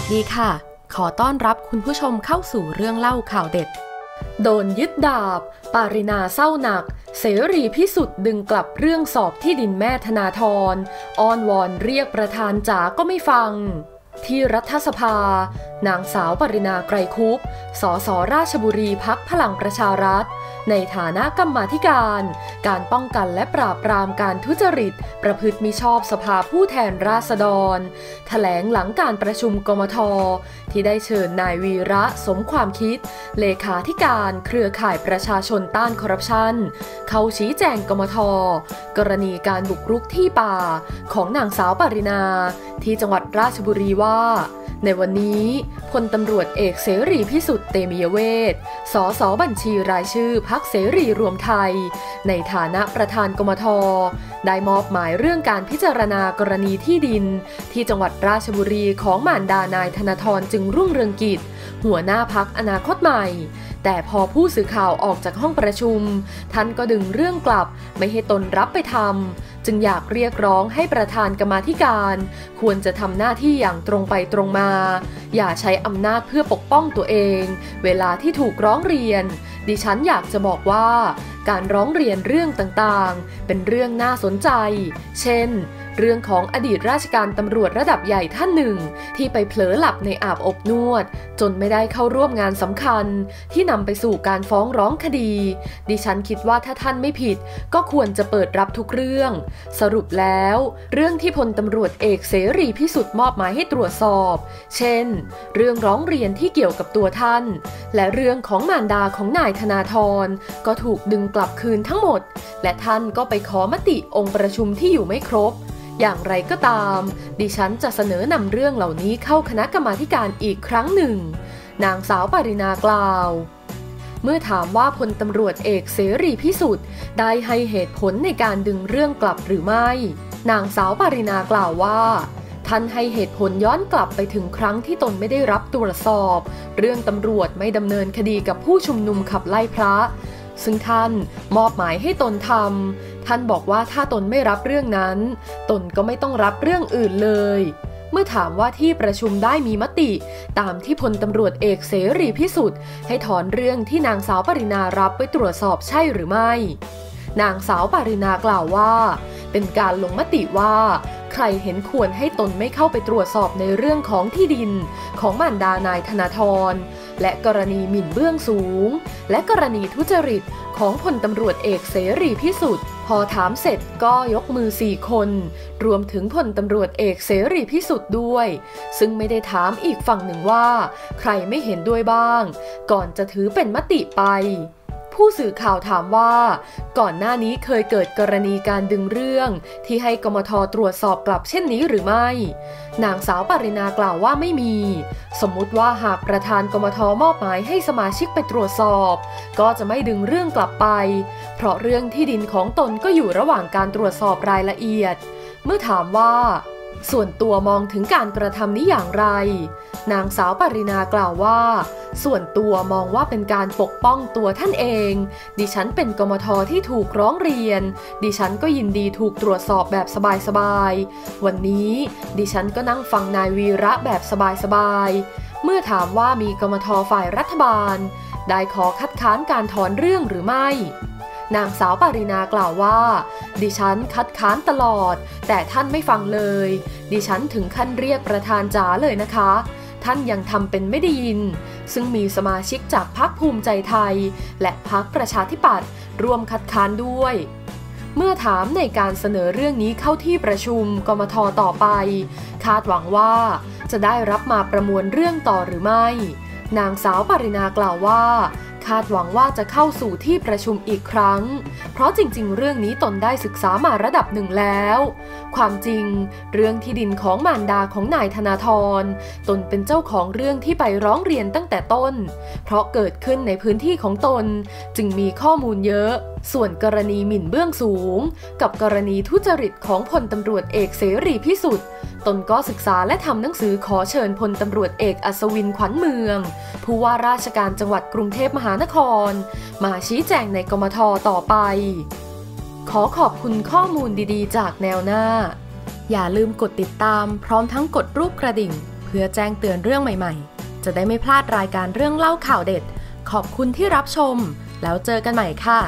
สดีค่ะ ขอต้อนรับคุณผู้ชมเข้าสู่เรื่องเล่าข่าวเด็ด โดนยึดดาบ ปารินาเศร้าหนัก เสรีพิสุทธิ์ดึงกลับเรื่องสอบที่ดินแม่ธนาธรอ้อนวอนเรียกประธานจ๋าก็ไม่ฟัง ที่รัฐสภา นางสาวปรินาไกรคุปสสราชบุรีพักพลังประชารัฐ ในฐานะกรรมาธิการ การป้องกันและปราบปรามการทุจริต ประพฤติมิชอบสภาผู้แทนราษฎรแถลงหลังการประชุมกมท ที่ได้เชิญนายวีระสมความคิด เลขาธิการเครือข่ายประชาชนต้านคอร์รัปชัน เข้าชี้แจงกมท กรณีการบุกรุกที่ป่าของนางสาวปรินา ที่จังหวัดราชบุรีว่า ในวันนี้พลตำรวจเอกเสรีพิสุทธิ์เตมียเวทสสบัญชีรายชื่อพักเสรีรวมไทย ในฐานะประธานกมท ได้มอบหมายเรื่องการพิจารณากรณีที่ดิน ที่จังหวัดราชบุรีของมารดานายธนาธรจึงรุ่งเรืองกิจ หัวหน้าพักอนาคตใหม่ แต่พอผู้สื่อข่าวออกจากห้องประชุม ท่านก็ดึงเรื่องกลับไม่ให้ตนรับไปทำ จึงอยากเรียกร้องให้ประธานกรรมาธิการ ควรจะทำหน้าที่อย่างตรงไปตรงมา อย่าใช้อำนาจเพื่อปกป้องตัวเอง เวลาที่ถูกร้องเรียน ดิฉันอยากจะบอกว่า การร้องเรียนเรื่องต่างๆ เป็นเรื่องน่าสนใจ เช่น เรื่องของอดีตราชการตำรวจระดับใหญ่ท่านหนึ่ง ที่ไปเผลอหลับในอาบอบนวด จนไม่ได้เข้าร่วมงานสำคัญ ที่นำไปสู่การฟ้องร้องคดี ดิฉันคิดว่าถ้าท่านไม่ผิด ก็ควรจะเปิดรับทุกเรื่อง สรุปแล้ว เรื่องที่พลตำรวจเอกเสรีพิสุทธิ์มอบหมายให้ตรวจสอบ เช่น เรื่องร้องเรียนที่เกี่ยวกับตัวท่าน และเรื่องของมารดาของนายธนาธรก็ถูกดึงกลับคืนทั้งหมด และท่านก็ไปขอมติองค์ประชุมที่อยู่ไม่ครบ อย่างไรก็ตาม ดิฉันจะเสนอนำเรื่องเหล่านี้เข้าคณะกรรมาการอีกครั้งหนึ่ง นางสาวปรินากล่าว เมื่อถามว่าพลตำรวจเอกเสรีพิสุทธิ์ได้ให้เหตุผลในการดึงเรื่องกลับหรือไม่ นางสาวปรินากล่าวว่าท่านให้เหตุผลย้อนกลับไปถึงครั้งที่ตนไม่ได้รับตรวจสอบ เรื่องตำรวจไม่ดำเนินคดีกับผู้ชุมนุมขับไล่พระ ซึ่งท่านมอบหมายให้ตนทำท่านบอกว่าถ้าตนไม่รับเรื่องนั้น ตนก็ไม่ต้องรับเรื่องอื่นเลย เมื่อถามว่าที่ประชุมได้มีมติ ตามที่พลตำรวจเอกเสรีพิสุทธิ์ให้ถอนเรื่องที่นางสาวปรินารับไว้ตรวจสอบใช่หรือไม่ นางสาวปรินากล่าวว่า เป็นการลงมติว่าใครเห็นควรให้ตนไม่เข้าไปตรวจสอบในเรื่องของที่ดิน ของมารดานายธนาธร และกรณีหมิ่นเบื้องสูง และกรณีทุจริตของพลตำรวจเอกเสรีพิสุทธิ์พอถามเสร็จก็ยกมือสี่คน รวมถึงพลตำรวจเอกเสรีพิสุทธิ์ด้วย ซึ่งไม่ได้ถามอีกฝั่งหนึ่งว่า ใครไม่เห็นด้วยบ้าง ก่อนจะถือเป็นมติไป ผู้สื่อข่าวถามว่า ก่อนหน้านี้เคยเกิดกรณีการดึงเรื่อง ที่ให้กมทตรวจสอบกลับเช่นนี้หรือไม่ นางสาวปรินากล่าวว่าไม่มี สมมุติว่าหากประธานกมทมอบหมายให้สมาชิกไปตรวจสอบ ก็จะไม่ดึงเรื่องกลับไป เพราะเรื่องที่ดินของตนก็อยู่ระหว่างการตรวจสอบรายละเอียด เมื่อถามว่า ส่วนตัวมองถึงการกระทำนี้อย่างไร นางสาวปรินากล่าวว่า ส่วนตัวมองว่าเป็นการปกป้องตัวท่านเอง ดิฉันเป็นกมทที่ถูกร้องเรียน ดิฉันก็ยินดีถูกตรวจสอบแบบสบายๆ วันนี้ดิฉันก็นั่งฟังนายวีระแบบสบายๆ เมื่อถามว่ามีกมทฝ่ายรัฐบาล ได้ขอคัดค้านการถอนเรื่องหรือไม่นางสาวปารินากล่าวว่า ดิฉันคัดค้านตลอด แต่ท่านไม่ฟังเลย ดิฉันถึงขั้นเรียกประธานจ๋าเลยนะคะ ท่านยังทำเป็นไม่ได้ยิน ซึ่งมีสมาชิกจากพรรคภูมิใจไทย และพรรคประชาธิปัตย์ร่วมคัดค้านด้วยเมื่อถามในการเสนอเรื่องนี้เข้าที่ประชุมกมทต่อไป คาดหวังว่าจะได้รับมาประมวลเรื่องต่อหรือไม่ นางสาวปรินากล่าวว่า คาดหวังว่าจะเข้าสู่ที่ประชุมอีกครั้ง เพราะจริงๆ เรื่องนี้ตนได้ศึกษามาระดับหนึ่งแล้ว ความจริง เรื่องที่ดินของมารดาของนายธนาธร ตนเป็นเจ้าของเรื่องที่ไปร้องเรียนตั้งแต่ต้น เพราะเกิดขึ้นในพื้นที่ของตนจึงมีข้อมูลเยอะ ส่วนกรณีหมิ่นเบื้องสูง กับกรณีทุจริตของพลตำรวจเอกเสรีพิสุทธิ์ตนก็ศึกษาและทำหนังสือขอเชิญพลตำรวจเอกอัศวินขวัญเมือง ผู้ว่าราชการจังหวัดกรุงเทพมหานคร มาชี้แจงในกมทต่อไป ขอขอบคุณข้อมูลดีๆ จากแนวหน้า อย่าลืมกดติดตามพร้อมทั้งกดรูปกระดิ่ง เพื่อพื่อแจ้งเตือนเรื่องใหม่ๆ จะได้ไม่พลาดรายการเรื่องเล่าข่าวเด็ด ขอบคุณที่รับชม แล้วเจอกันใหม่ค่ะ